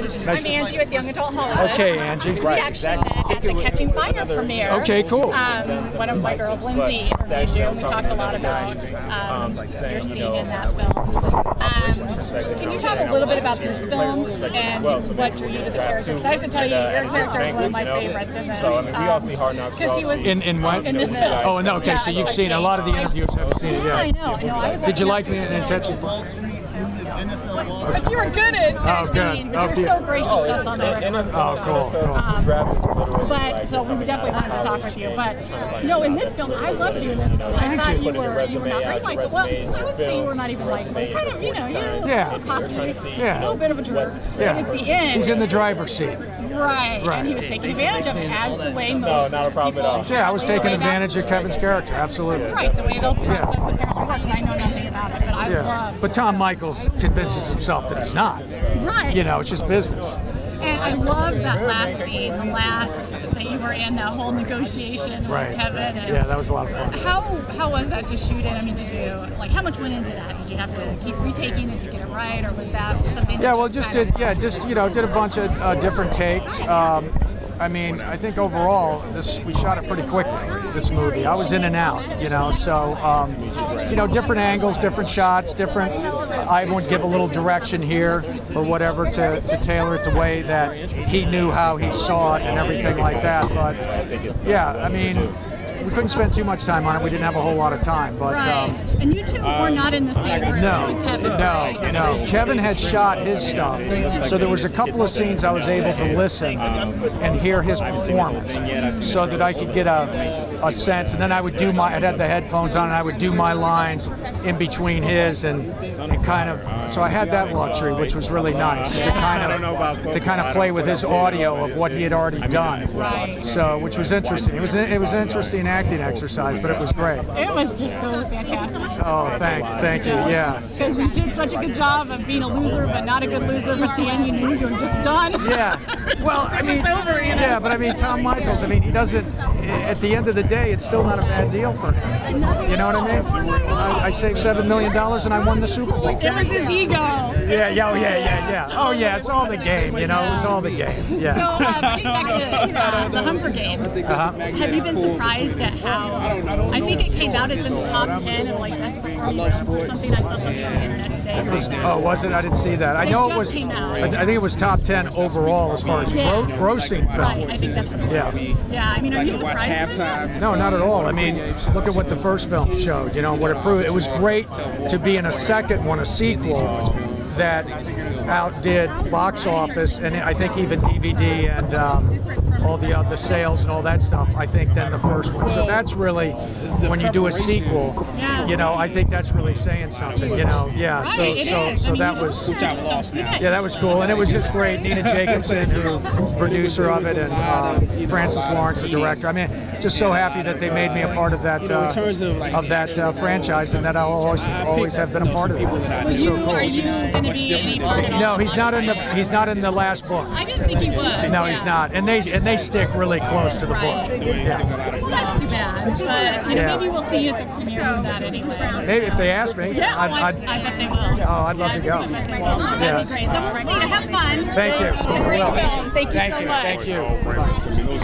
Nice I'm Angie with Young Adult Hollywood. Okay, Angie. We actually met at the Catching Fire premiere. Okay, cool. Um, one of my girls, Lindsay, interviewed you, and we talked a lot about um, your scene in that film. Um, can you talk a little bit about this film and what drew you to the character? Because I have to tell you, your character is one of my favorites in this. So, we all see Hard Knocks. Because he was In in what? in this film. Oh no. Okay, so you've seen a lot of the interviews. Haven't seen it Yeah, I yet. know, I know. I was Did you like me lucky in Catching Fire? But you were good at Oh, good. but you Okay. were so gracious to us on the record. Oh, cool. cool. Um, but so we definitely wanted to talk with you. But no, in this film, I loved you in this film. I thought you. you were you were not very likable. Well, I would say you were not even likable. Kind of, you know, you're Yeah. a little cocky, Yeah. a little bit of a jerk. Yeah. At the end, He's in the driver's seat. right, Right. and he was taking advantage of it as the way most not a problem at all. Yeah, I was taking advantage of Kevin's character. Absolutely. Right, the way the process I know nothing about it, but I Yeah. love. But Tom Michaels convinces himself that he's not. right. You know, it's just business. And I love that last scene, the last that you were in, that whole negotiation Right. with Kevin. And Yeah, that was a lot of fun. How how was that to shoot it? I mean, did you like how much went into that? Did you have to keep retaking it to get it right, or was that something? that Yeah, well, just did yeah, just you know, did a bunch of uh, different takes. Um, I mean, I think overall, this we shot it pretty quickly. This movie, I was in and out, you know. So, um, you know, different angles, different shots, different. I would give a little direction here or whatever to, to tailor it the way that he knew how he saw it and everything like that. But yeah, I mean, we couldn't spend too much time on it. We didn't have a whole lot of time, but. Right. Um, and you two were not in the same room no, Kevin. no, right? no. Kevin had shot his stuff, so there was a couple of scenes I was able to listen and hear his performance, so that I could get a, a sense. And then I would do my, I'd have the headphones on, and I would do my lines in between his, and, and kind of. So I had that luxury, which was really nice to kind of to kind of play with his audio of what he had already done. So, which was interesting. It was it was an interesting acting exercise, but it was great. It was just so fantastic. Oh, thanks, thank you. Yeah. Because you did such a good job of being a loser, but not a good loser. But at the end, you knew you were just done. Yeah. Well, I mean, It's over, you know? yeah, but I mean, Tom Michaels. I mean, he doesn't. At the end of the day, it's still not a bad deal for him. You know what I mean? I, I saved seven million dollars and I won the Super Bowl. It was his ego. Yeah, yeah, oh, yeah, yeah, yeah. Oh, yeah, it's all the game. You know, it was all the game. So, Yeah. uh, getting back to uh, the Hunger Games, Uh-huh. have you been surprised at how? I think it came out as in the top ten of like best performing films or something. I saw something on the internet today. It was, oh, was it? I didn't see that. I know it was. I, I think it was top ten overall as far as Yeah. gro- grossing Right, I think that's what it was. Yeah. Yeah, I mean, are you surprised? By that? No, not at all. I mean, look at what the first film showed. You know what it proved. It was great to be in a second one, a sequel that outdid box office, and I think even DVD and um, all the other sales and all that stuff. I think than the first one. So that's really when you do a sequel. You know, I think that's really saying something. You know, yeah. So so so that was. just, you just don't see it. Yeah, that was cool, and it was just great. Nina Jacobson, who producer of it, and uh, Francis Lawrence, the director. I mean, just so happy that they made me a part of that uh, of that uh, franchise, and that I'll always always have been a part of it. It's so cool. Going to be any No, he's not in the he's not in the last book. I didn't think he was. No, yeah. he's not, and they and they stick really close to the Right. book. Yeah, Well, that's too bad. But you know, Yeah. maybe we'll see you at the premiere of that anyway. maybe if they ask me, Yeah, I'd, well, I, I'd, I bet they will. oh, I'd love to go. I bet they will. So Yeah. that'd be great. So we'll see you. Have fun. Thank you. It's a great film. Thank you Thank so you. much. Thank you. Bye-bye.